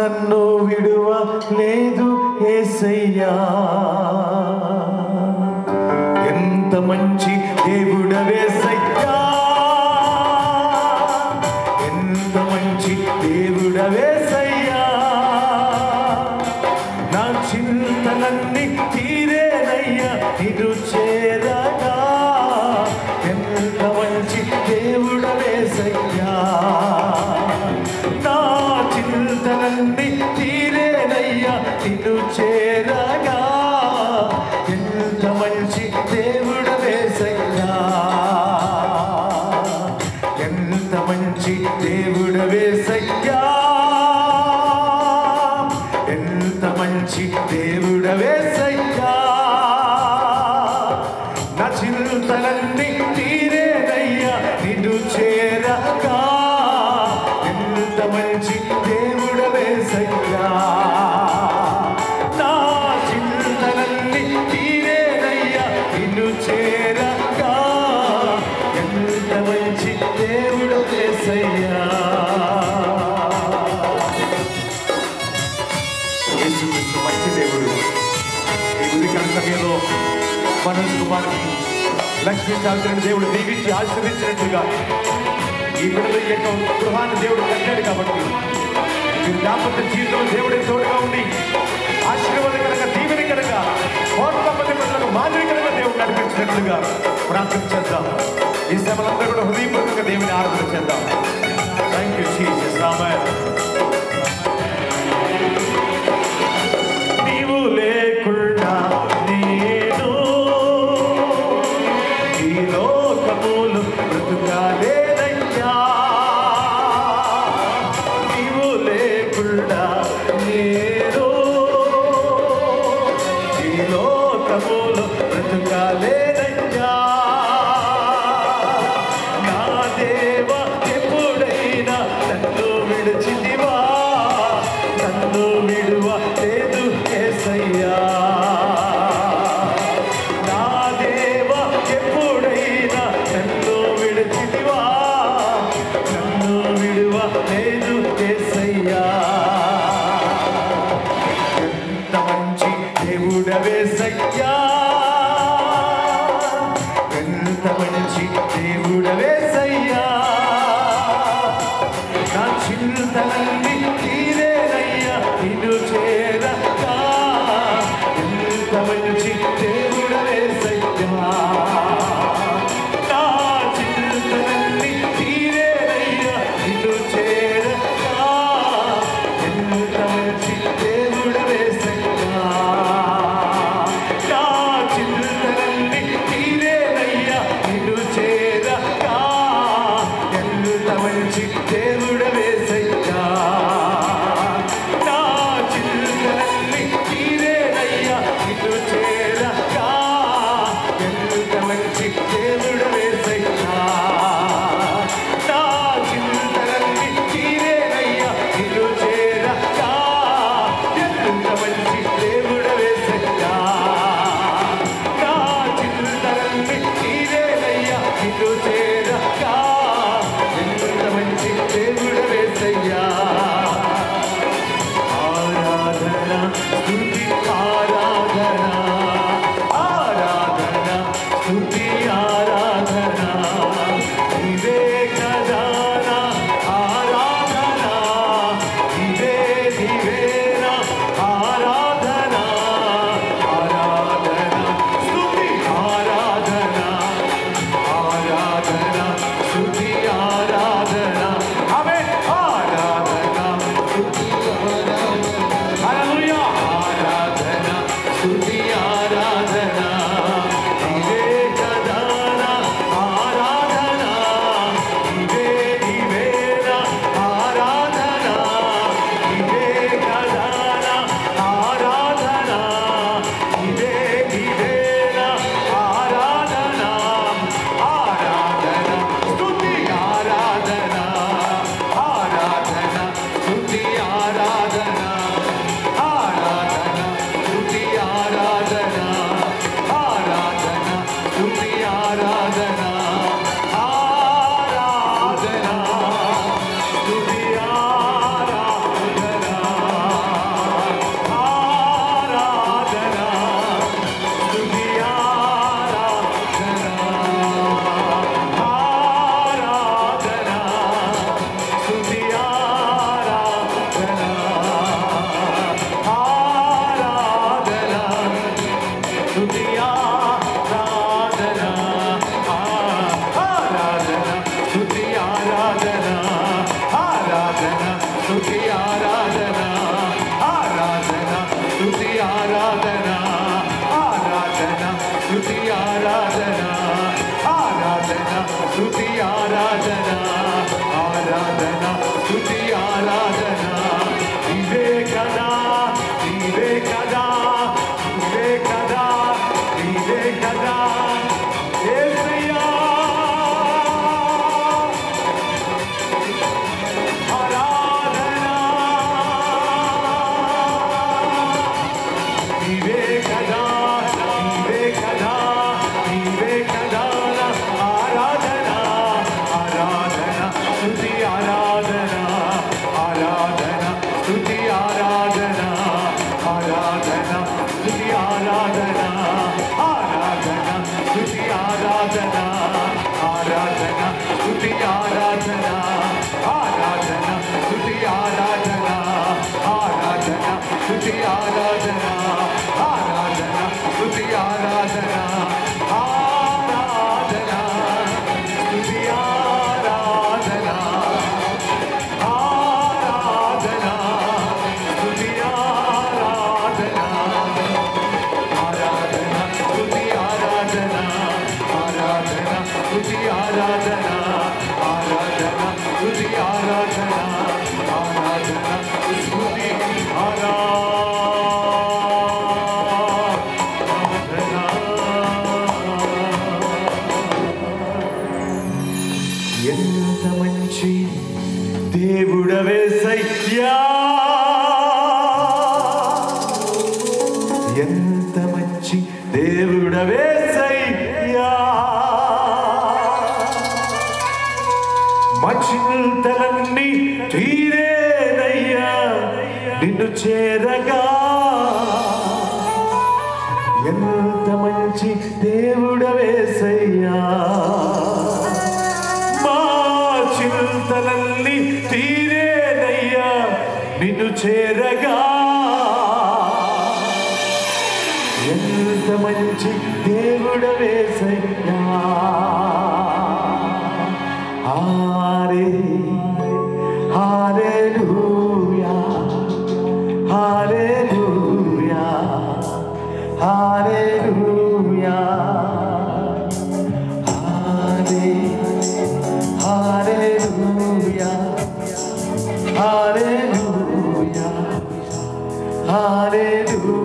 నన్ను విడువ లేదు ఏసయ్యా. ఎంత మంచి దేవుడవేసయ్యా మంచి దేవుడు. ఈ ఉదయకాల సమయంలో మనోజ్ కుమార్ని లక్ష్మీ శాస్త్రిని దేవుడు దీవించి ఆశీర్వించినట్లుగా ఈ బిడ్డల యొక్క గృహాన్ని దేవుడు కట్టాడు కాబట్టి మీరు దాపత్య జీవితంలో దేవుడే తోడుగా ఉండి ఆశీర్వాదకరంగా దీవెనకరంగా కోట్ల మంది బిడ్డలకు మాదిరికరంగా దేవుడు నడిపించినట్లుగా ప్రార్థన చేద్దాం. ఈ సభలందరూ కూడా హృదయపూర్వక దేవుని ఆరాధన చేద్దాం. థ్యాంక్ యూ జీసస్ రామాయణ దేవుడవేసయ్యా ఎంత మంచి దేవుడవేసయ్యా की आराधना। vez. చేరగా. ఎంత మంచి దేవుడ వేసయ్యా హారే హారే లూయా హారే లూయా హారే లూయా హారే హారే లూయా హారే Hallelujah.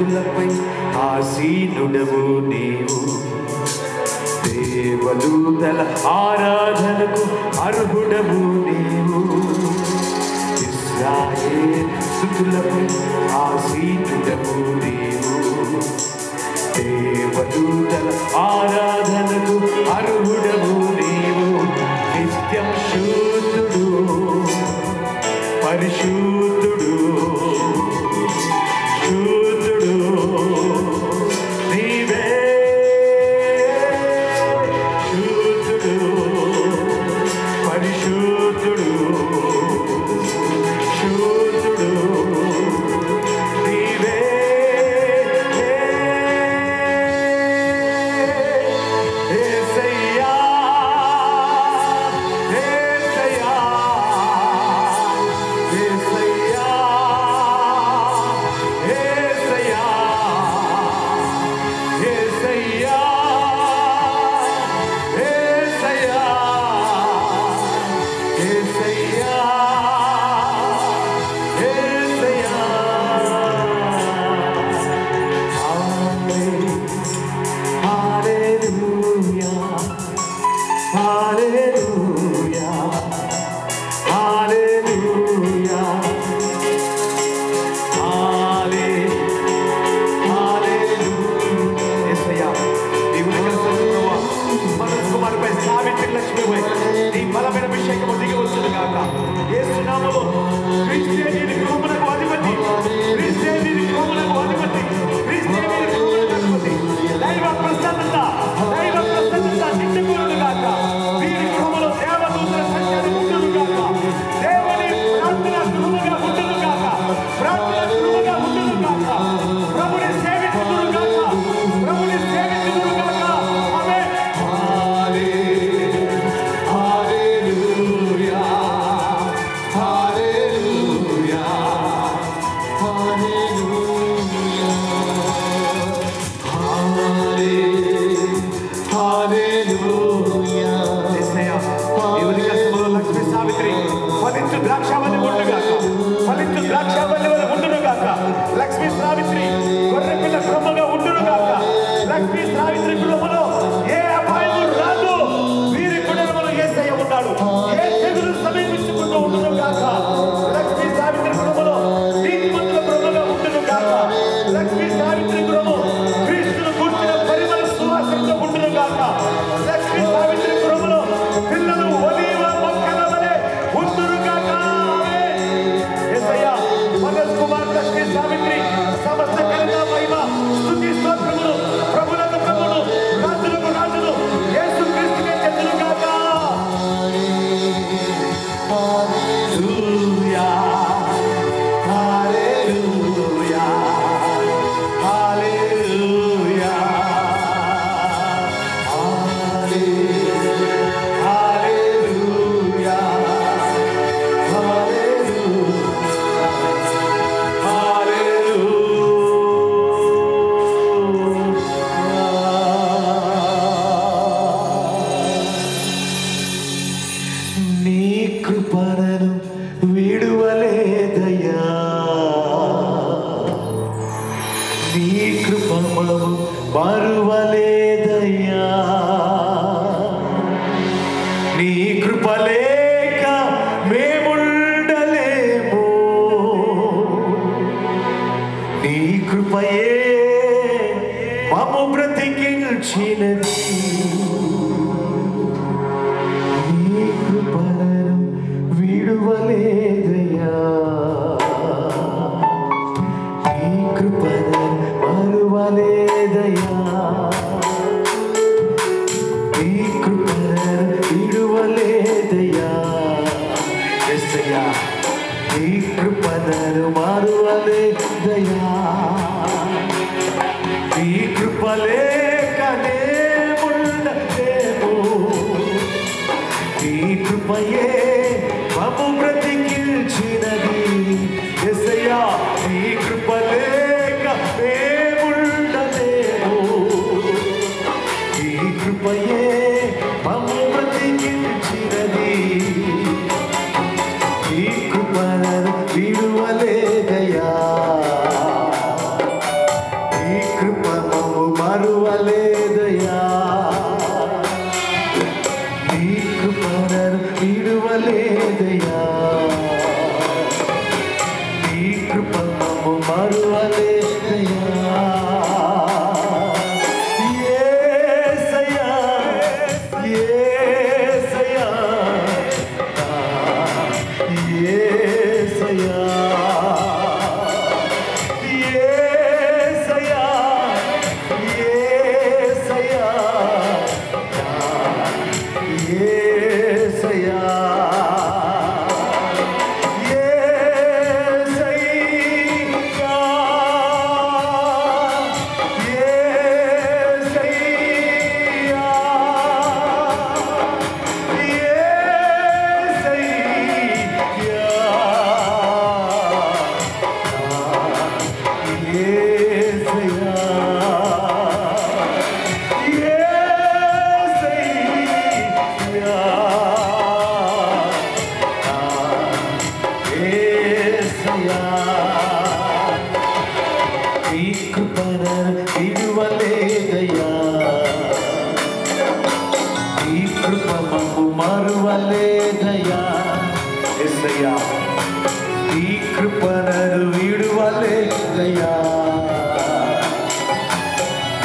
చేతులపై ఆసీనుడవు నీవు. దేవదూతల ఆరాధనకు అర్హుడవు నీవు. ఇస్రాయేల్ స్థుతులపై ఆసీనుడవు నీవు. దేవదూతల ఆరాధనకు అర్హుడవు నీవు. నిత్యం Yeah. కృపలే దయా. నీ కృపలే కనే ఉండదేమో నీ కృపయే నీకు పోనరు విడువలేదయా ఎస్సయ్యా ఈ కృపణను విడువలేదయ్యా.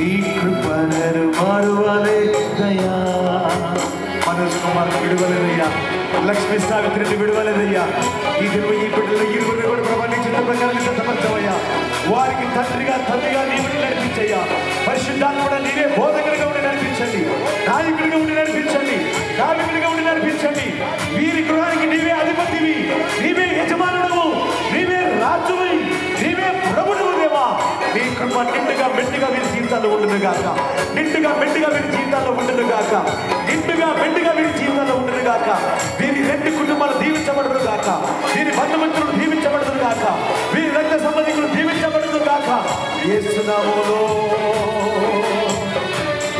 ఈ కృపణను మరువలేదయ్యా. మనోజ్ కుమార్ విడువలేదయ్యా. లక్ష్మీ సావిత్రిని విడువలేదయ్యా. ఈ దివ్వ ఈ బిడ్డలు ఇరువురు కూడా ప్రమాణించిన ప్రకారం సిద్ధపరచవయ్యా. వారికి తండ్రిగా తండ్రిగా నీవు నడిపించయ్యా. పరిశుద్ధాత్మడ నీవే బోధకుడిగా ఉండి నడిపించండి. నాయకుడిగా ఉండి నడిపించండి. నాయకుడిగా ఉండి నడిపించండి. వీరి గృహానికి నీవే అధిపతివి నీవే యజమానుడవు నీవే రాజువి నీవే ప్రభుడువు దేవా. నీ కృప నిండుగా మెండుగా వీరి జీవితాల్లో ఉండును గాక. నిండుగా మెండుగా వీరి జీవితాల్లో ఉండును గాక. నిండుగా మెండుగా వీరి జీవితాల్లో ఉండును గాక. వీరి రెండు కుటుంబాలు దీవించబడును గాక. వీరి బంధుమిత్రులు దీవించబడును గాక. వీరి రక్త సంబంధికులు దీవించబడును గాక. యేసునామములో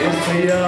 యేసయ్యా